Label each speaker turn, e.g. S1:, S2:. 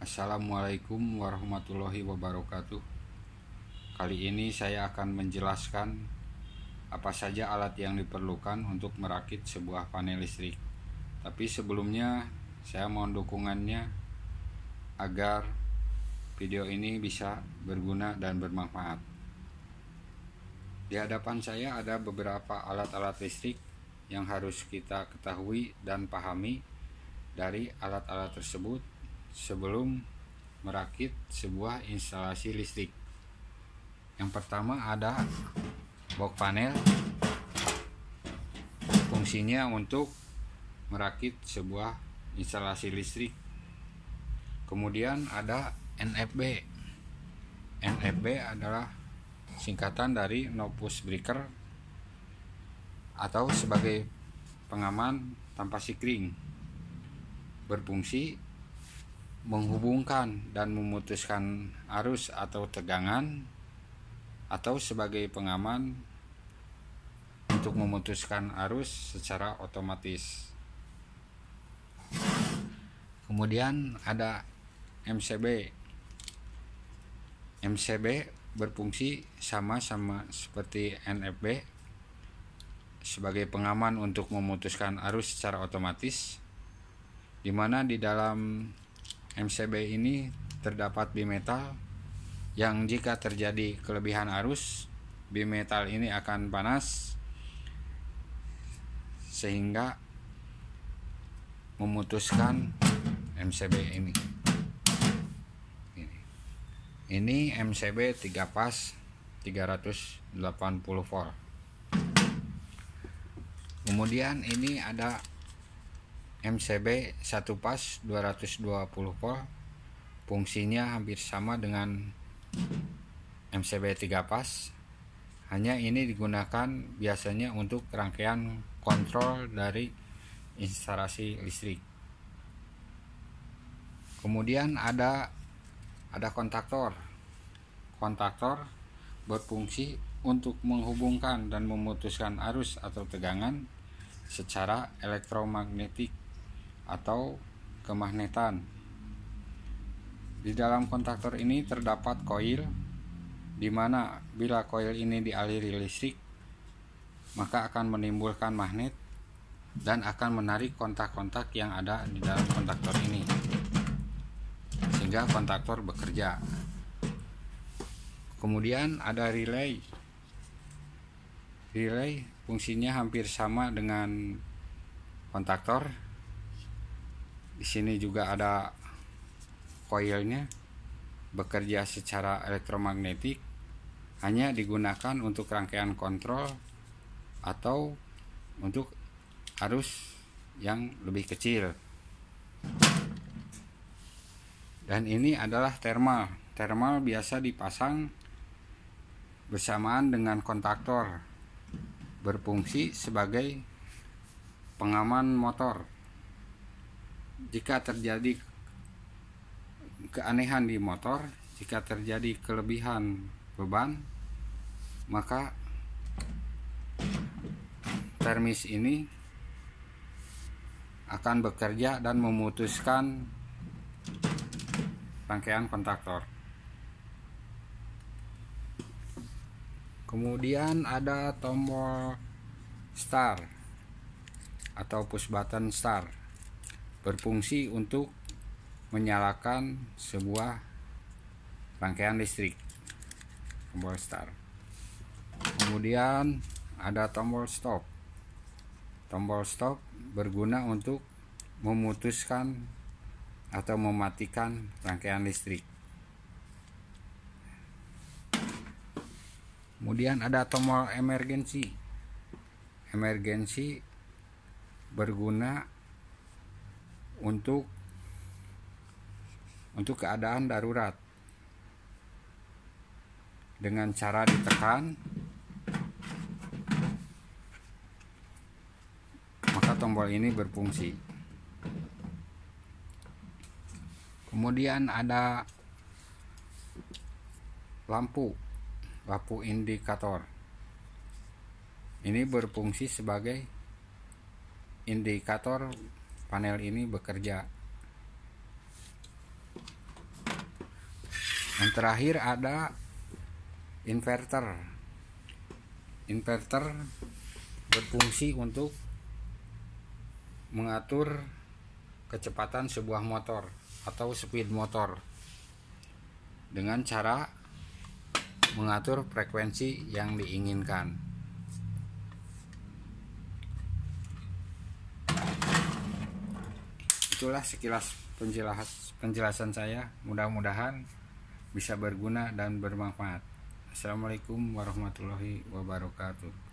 S1: Assalamualaikum warahmatullahi wabarakatuh. Kali ini saya akan menjelaskan apa saja alat yang diperlukan untuk merakit sebuah panel listrik. Tapi sebelumnya saya mohon dukungannya agar video ini bisa berguna dan bermanfaat. Di hadapan saya ada beberapa alat-alat listrik yang harus kita ketahui dan pahami dari alat-alat tersebut sebelum merakit sebuah instalasi listrik. Yang pertama ada box panel. Fungsinya untuk merakit sebuah instalasi listrik. Kemudian ada NFB. NFB adalah singkatan dari no push breaker atau sebagai pengaman tanpa sikring berfungsi menghubungkan dan memutuskan arus atau tegangan atau sebagai pengaman untuk memutuskan arus secara otomatis. Kemudian ada MCB. MCB berfungsi sama-sama seperti NFB sebagai pengaman untuk memutuskan arus secara otomatis di mana di dalam MCB ini terdapat bimetal yang jika terjadi kelebihan arus bimetal ini akan panas sehingga memutuskan MCB ini. Ini, ini MCB 3 pas 380 volt. Kemudian ini ada MCB 1 pas 220 volt fungsinya hampir sama dengan MCB 3 pas. Hanya ini digunakan biasanya untuk rangkaian kontrol dari instalasi listrik. Kemudian ada ada kontaktor kontaktor berfungsi untuk menghubungkan dan memutuskan arus atau tegangan secara elektromagnetik atau kemagnetan. Di dalam kontaktor ini terdapat koil di mana bila koil ini dialiri listrik maka akan menimbulkan magnet dan akan menarik kontak-kontak yang ada di dalam kontaktor ini sehingga kontaktor bekerja. Kemudian ada relay. Relay fungsinya hampir sama dengan kontaktor di sini juga ada koilnya bekerja secara elektromagnetik hanya digunakan untuk rangkaian kontrol atau untuk arus yang lebih kecil. Dan ini adalah thermal thermal biasa dipasang bersamaan dengan kontaktor berfungsi sebagai pengaman motor jika terjadi keanehan di motor, jika terjadi kelebihan beban, maka termis ini akan bekerja dan memutuskan rangkaian kontaktor. Kemudian ada tombol start atau push button start berfungsi untuk menyalakan sebuah rangkaian listrik tombol start kemudian ada tombol stop. Tombol stop berguna untuk memutuskan atau mematikan rangkaian listrik. Kemudian ada tombol emergency. Emergency berguna untuk untuk keadaan darurat. Dengan cara ditekan maka tombol ini berfungsi. Kemudian ada lampu lampu indikator. Ini berfungsi sebagai indikator panel ini bekerja yang terakhir ada inverter inverter berfungsi untuk mengatur kecepatan sebuah motor atau speed motor dengan cara mengatur frekuensi yang diinginkan. Itulah sekilas penjelasan saya. Mudah-mudahan bisa berguna dan bermanfaat. Assalamualaikum warahmatullahi wabarakatuh.